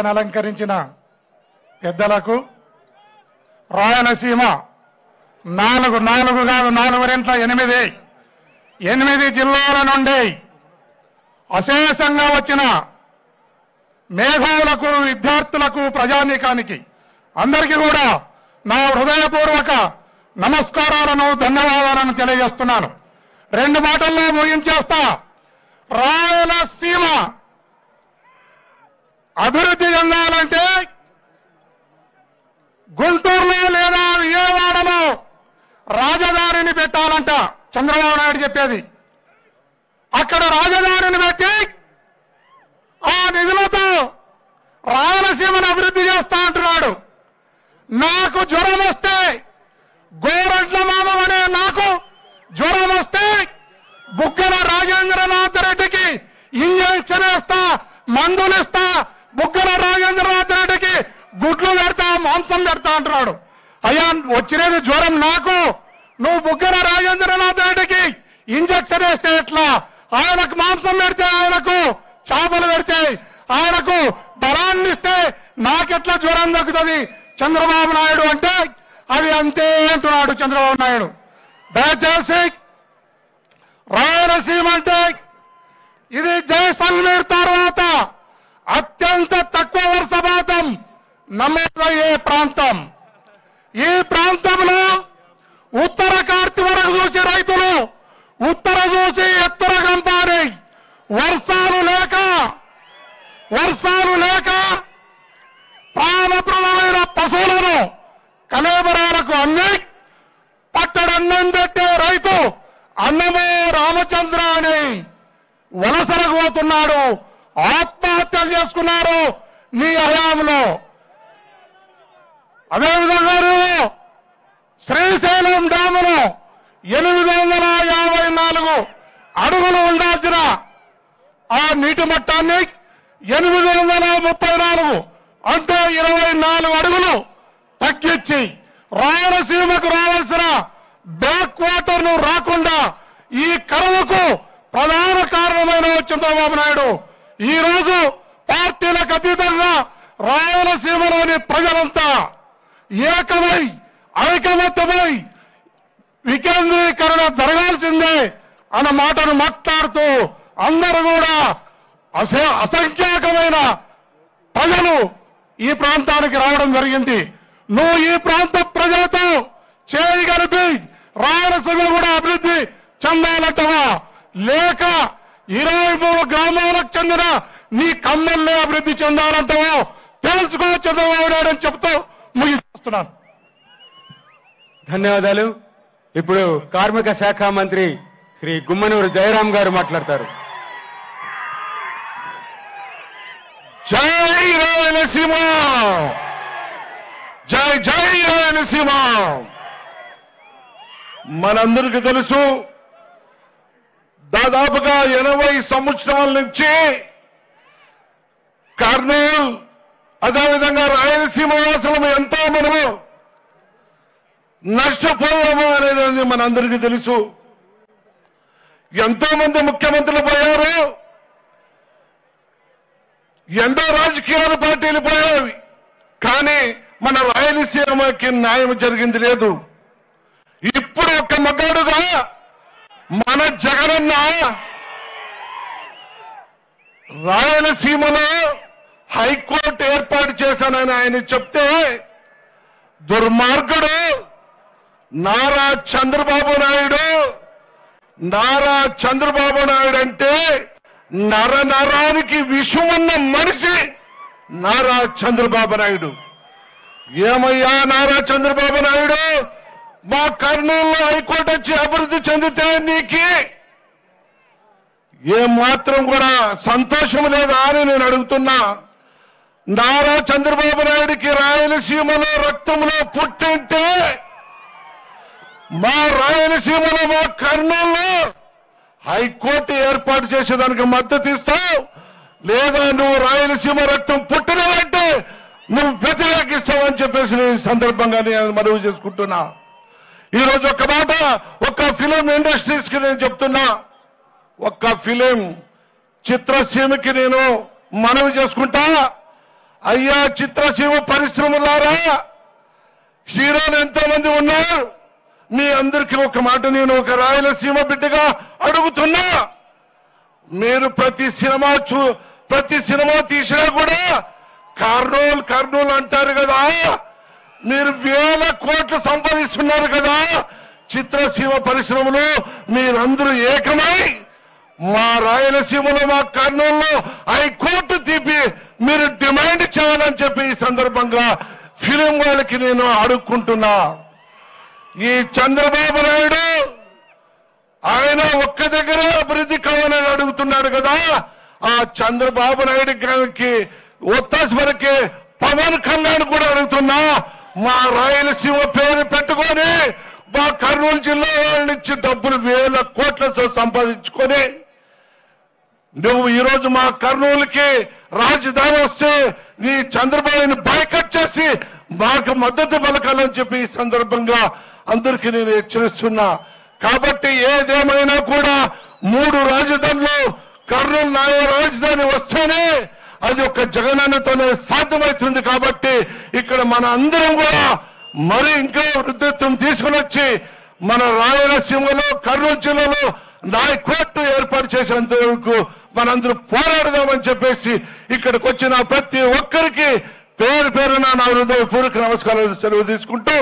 వేదికను అలంకరించిన పెద్దలకు రాయలసీమ నాలుగు నాలుగు కాదు నాలుగు రెంట్ల ఎనిమిది ఎనిమిది జిల్లాల నుండి అశేషంగా వచ్చిన మేధావులకు విద్యార్థులకు ప్రజానీకానికి అందరికీ కూడా నా హృదయపూర్వక నమస్కారాలను ధన్యవాదాలను తెలియజేస్తున్నాను. రెండు మాటల్లో ముగించేస్తా. రాయలసీమ అభివృద్ధి చెందాలంటే గుంటూరులో లేదా విజయవాడలో రాజధానిని పెట్టాలంట. చంద్రబాబు నాయుడు చెప్పేది. అక్కడ రాజధానిని పెట్టి ఆ నిధులతో రాయలసీమను అభివృద్ధి చేస్తా అంటున్నాడు. నాకు జ్వరం వస్తే గోరడ్ల మామం అనే నాకు జ్వరం వస్తే బుగ్గల రాజేంద్రనాథ్ రెడ్డికి ఇంజక్షన్ వేస్తా మందులు ఇస్తా బుగ్గల రాజేంద్రనాథ్ రెడ్డికి గుడ్లు పెడతా మాంసం పెడతా అంటున్నాడు. అయ్యా వచ్చినది జ్వరం నాకు. నువ్వు బుగ్గల రాజేంద్రనాథ్ రెడ్డికి ఇంజక్షన్ వేస్తే ఎట్లా? ఆయనకు మాంసం పెడితే ఆయనకు చేపలు పెడితే ఆయనకు బలాన్ని ఇస్తే నాకెట్లా జ్వరం దక్కుతుంది చంద్రబాబు నాయుడు అంటే అది అంతే అంటున్నాడు చంద్రబాబు నాయుడు. దయచేసి రాయలసీమ అంటే ఇది జయసల్మీర్ తర్వాత. అత్యంత తక్కువ వర్షపాతం నమోదయ్యే ప్రాంతం? ఈ ప్రాంతంలో ఉత్తర కార్తి వరకు చూసి రైతులు ఉత్తర చూసి ఎత్తర కంపారి వర్షాలు లేక వర్షాలు లేక ప్రాణప్రదమైన పశువులను కలేబరాలకు అన్ని పట్టడన్నం పెట్టే రైతు అన్నమే రామచంద్ర అని వలసలకు పోతున్నాడు. ఆత్మహత్యలు చేసుకున్నారు నీ హయాంలో. అదేవిధంగా నువ్వు శ్రీశైలం డ్యామును ఎనిమిది వందల యాభై నాలుగు అడుగులు ఉండాల్సిన ఆ నీటి మట్టాన్ని ఎనిమిది వందల ముప్పై నాలుగు అంటే ఇరవై నాలుగు అడుగులు తగ్గించి రాయలసీమకు రావాల్సిన బ్యాక్ వాటర్ను రాకుండా ఈ కరువుకు ప్రధాన కారణమైన చంద్రబాబు నాయుడు. ఈ రోజు పార్టీలకు అతీతంగా రాయలసీమలోని ప్రజలంతా ఏకమై ఐకమత్యమై వికేంద్రీకరణ జరగాల్సిందే అన్న మాటను మాట్లాడుతూ అందరూ కూడా అస- అసంఖ్యాకమైన ప్రజలు ఈ ప్రాంతానికి రావడం జరిగింది. నువ్వు ఈ ప్రాంత ప్రజలతో చేయగలిపి రాయలసీమ కూడా అభివృద్ధి చెందాలంటవా? లేక ఇరవై మూడు గ్రామాలకు చెందిన నీ కమ్మల్ని అభివృద్ధి చెందాలంటవో తెలుసుకో చంద్రబాబు నాయుడు అని చెప్తూ ముగిస్తున్నాను ధన్యవాదాలు. ఇప్పుడు కార్మిక శాఖ మంత్రి శ్రీ గుమ్మనూరు జయరాం గారు మాట్లాడతారు. జై రాయలసీమ! జై జై రాయలసీమ! మనందరికీ తెలుసు దాదాపుగా ఎనభై సంవత్సరాల నుంచి కర్నూలు అదేవిధంగా రాయలసీమ వాసులము ఎంతో మనము నష్టపోయాము అనేది మనందరికీ తెలుసు. ఎంతో మంది ముఖ్యమంత్రులు పోయారు. ఎంతో రాజకీయాల పార్టీలు పోయాయి. కానీ మన రాయలసీమకి న్యాయం జరిగింది లేదు. ఇప్పుడు ఒక మగాడుగా మన జగనన్న రాయలసీమలో హైకోర్టు ఏర్పాటు చేశానని ఆయన చెప్తే దుర్మార్గుడు నారా చంద్రబాబు నాయుడు నారా చంద్రబాబు నాయుడు అంటే నర నరానికి విషమున్న మనిషి నారా చంద్రబాబు నాయుడు. ఏమయ్యా నారా చంద్రబాబు నాయుడు? మా కర్నూలులో హైకోర్టు వచ్చి అభివృద్ధి చెందితే నీకి ఏ మాత్రం కూడా సంతోషం లేదా అని నేను అడుగుతున్నా. నారా చంద్రబాబు నాయుడికి రాయలసీమలో రక్తంలో పుట్టింటే మా రాయలసీమలో మా కర్నూలులో హైకోర్టు ఏర్పాటు చేసేదానికి మద్దతు ఇస్తావు. లేదా నువ్వు రాయలసీమ రక్తం పుట్టినవంటే నువ్వు వ్యతిరేకిస్తావని చెప్పేసి నేను సందర్భంగా నేను మనవి చేసుకుంటున్నా. ఈ రోజు ఒక మాట ఒక్క ఫిలిం ఇండస్ట్రీస్కి నేను చెప్తున్నా. ఒక్క ఫిలిం చిత్రసీమకి నేను మనవి చేసుకుంటా. అయ్యా చిత్రసీమ పరిశ్రమలారా హీరోలు ఎంతో మంది ఉన్నారు. మీ అందరికీ ఒక మాట నేను ఒక రాయలసీమ బిడ్డగా అడుగుతున్నా. మీరు ప్రతి సినిమా చూ ప్రతి సినిమా తీసినా కూడా కర్నూలు కర్నూలు అంటారు కదా. మీరు వేల కోట్లు సంపాదిస్తున్నారు కదా. చిత్రసీమ పరిశ్రమలు మీరందరూ ఏకమై మా రాయలసీమలో మా కర్నూలులో హైకోర్టు తీపి మీరు డిమాండ్ చేయాలని చెప్పి ఈ సందర్భంగా ఫిలిం వాళ్ళకి నేను అడుక్కుంటున్నా. ఈ చంద్రబాబు నాయుడు ఆయన ఒక్క దగ్గర అభివృద్ధి కావాలని అడుగుతున్నాడు కదా. ఆ చంద్రబాబు నాయుడు గారికి ఒత్తాసి వరకే పవన్ కళ్యాణ్ కూడా అడుగుతున్నా. మా రాయలసీమ పేరు పెట్టుకొని మా కర్నూలు జిల్లా వాళ్ళ నుంచి డబ్బులు వేల కోట్లతో సంపాదించుకొని నువ్వు ఈరోజు మా కర్నూలుకి రాజధాని వస్తే నీ చంద్రబాబుని బాయ్కట్ చేసి మాకు మద్దతు పలకాలని చెప్పి ఈ సందర్భంగా అందరికీ నేను హెచ్చరిస్తున్నా. కాబట్టి ఏదేమైనా కూడా మూడు రాజధానులు కర్నూలు నాయ రాజధాని వస్తేనే అది ఒక జగనన్నతోనే సాధ్యమవుతుంది కాబట్టి ఇక్కడ మన అందరం కూడా మరి ఇంకా వృద్ధిత్వం తీసుకుని వచ్చి మన రాయలసీమలో కర్నూలు జిల్లాలో నాయకోట్టు ఏర్పాటు చేసేంత వరకు మనందరూ పోరాడదామని చెప్పేసి ఇక్కడికి వచ్చిన ప్రతి ఒక్కరికి పేరు పేరున నా హృదయపూర్వక నమస్కారాలు సెలవు తీసుకుంటూ